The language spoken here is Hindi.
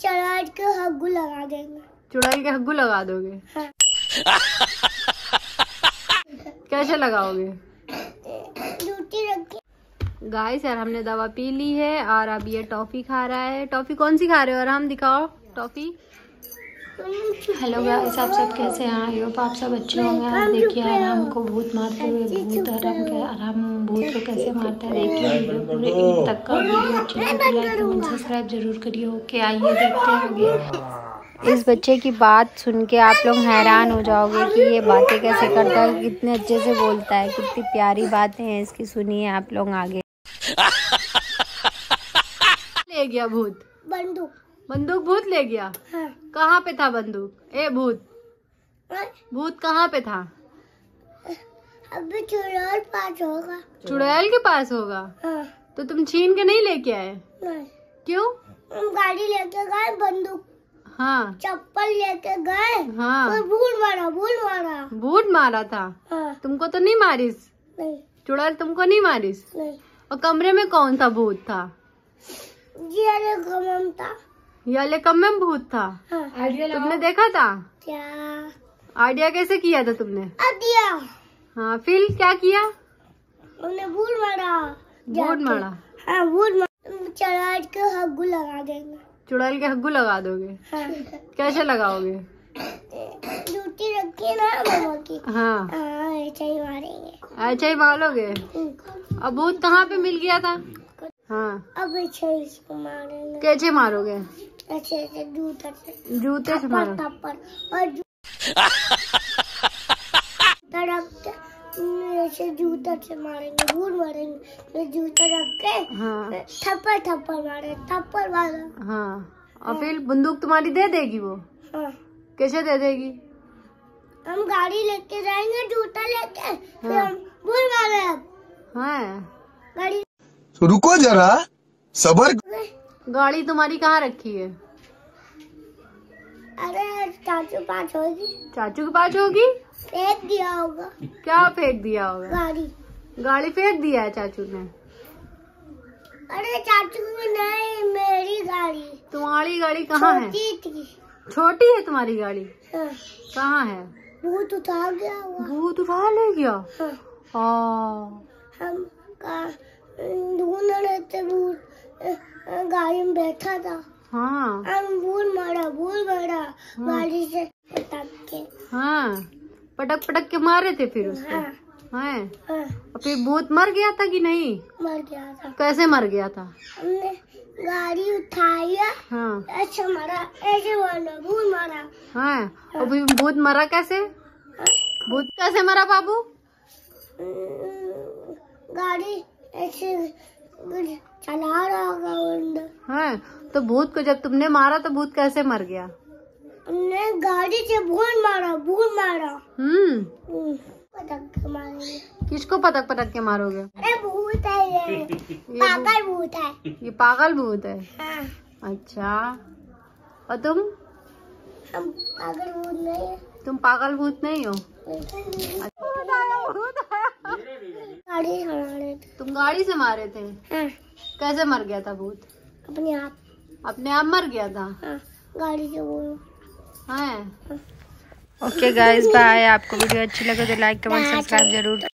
चढ़ा के हग्गू लगा देंगे। चुड़ैल के हग्गू लगा दोगे? हाँ। कैसे लगाओगे? गाय सर गाइस यार हमने दवा पी ली है और अब ये टॉफी खा रहा है। टॉफी कौन सी खा रहे हो? और हम दिखाओ। टॉफी? हेलो गाइस आप सब कैसे हैं? आई होप आप सब अच्छे होंगे। आज देखिए आराम को भूत मारते हुए भूत आराम के आराम भूत को कैसे मारता है? देखिए वीडियो पूरे एंड तक का वीडियो अच्छा लगे तो लाइक कमेंट सब्सक्राइब ज़रूर करिए ओके आइए देखते हैं आगे इस बच्चे की बात सुन के आप लोग हैरान हो जाओगे कि ये बातें कैसे करता है। कितने अच्छे से बोलता है। कितनी प्यारी बातें हैं इसकी। सुनिए आप लोग आगे। ले गया भूत। बंदूक। बंदूक भूत ले गया? हाँ। कहाँ पे था बंदूक? ए भूत। हाँ, भूत कहाँ पे था? अभी चुड़ैल पास होगा। चुड़ैल के पास होगा? हाँ। तो तुम छीन के नहीं लेके आए? क्यों? गाड़ी लेके गए बंदूक। हाँ। चप्पल लेके गए। हाँ। और भूल मारा भूल मारा। भूत मारा था? हाँ। तुमको तो नहीं मारिस? नहीं। चुड़ैल तुमको नहीं मारिस? नहीं। और कमरे में कौन सा भूत था? अरे था। याले कमरे में भूत था? हाँ तुमने देखा था? क्या? आइडिया कैसे किया था तुमने? अदिया हाँ फिर क्या किया? हमने भूल मारा। जाके। मारा? हाँ भूल मारा। चढ़ा के हग्गू लगा देंगे चुड़ैल के हग्गू लगा दोगे? हाँ। कैसे लगाओगे? ड्यूटी रखी ना मामा की। हाँ। हाँ ऐसे ही मारेंगे। ऐसे ही मारोगे? हम्म। अब भूत कहाँ पे मिल गया था? हाँ। अब इसको मारेंगे। कैसे मारोगे? ऐसे ऐसे जूता से जूते से मारो थप्पड़। और जू- रख के ऐसे जूता से मारेंगे भूल मारेंगे। फिर जूता रख के हाँ। थप्पड़ थप्पड़ मारे थप्पड़ मारा। हाँ। और फिर बंदूक तुम्हारी दे देगी वो? हाँ। कैसे दे देगी? हम गाड़ी लेके जाएँगे जूता लेके। हाँ। फिर हाँ। हम भूल मारे अब। हाँ। गाड़ी तो रुको जरा सबर गाड़ी तुम्हारी कहाँ रखी है? अरे चाचू पास होगी। चाचू के पास होगी? फेंक दिया होगा। क्या फेंक दिया होगा? गाड़ी। गाड़ी फेंक दिया है चाचू ने? अरे चाचू की नहीं मेरी गाड़ी। तुम्हारी गाड़ी कहाँ है? छोटी थी। छोटी है तुम्हारी गाड़ी? हाँ, कहाँ है? भूत उठा गया हुआ। भूत उठा ले गया? हाँ, हाँ। हम का- ढूंढ रहे थे भूत अ, अ, गाड़ी में बैठा था। हाँ। हम भूल मारा भूल मारा गाड़ी से पटक के। हाँ। पटक पटक के मारे थे फिर उसको। हाँ। हाँ। हाँ। और फिर भूत मर गया था कि नहीं? मर गया था। कैसे मर गया था? हमने गाड़ी उठाया। हाँ। ऐसे मारा ऐसे मारा भूल मारा। हाँ। और फिर भूत मरा कैसे? भूत कैसे मरा बाबू? गाड़ी ऐसे चला रहा होगा वो अंदर हाँ तो भूत को जब तुमने मारा तो भूत कैसे मर गया? हमने गाड़ी से भूल मारा भूल मारा। हम्म। हम्म, पटक के मारेंगे। किसको पटक पटक के मारोगे? अरे भूत है ये। पागल भूत है। ये पागल भूत है? हाँ। अच्छा। और तुम? हम पागल भूत नहीं तुम पागल भूत नहीं हो? चला रहे थे। तुम गाड़ी से मारे थे? हाँ। कैसे मर गया था भूत? अपने आप। अपने आप मर गया था? हाँ गाड़ी से बोलो हाँ। ओके गाइस बाय आपको वीडियो अच्छी लगे तो लाइक कमेंट सब्सक्राइब ज़रूर।